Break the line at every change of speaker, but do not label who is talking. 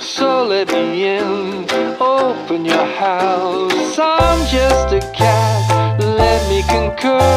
So let me in, open your house. I'm just a cat, let me concur.